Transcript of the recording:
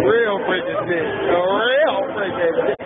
Real British bitch. Real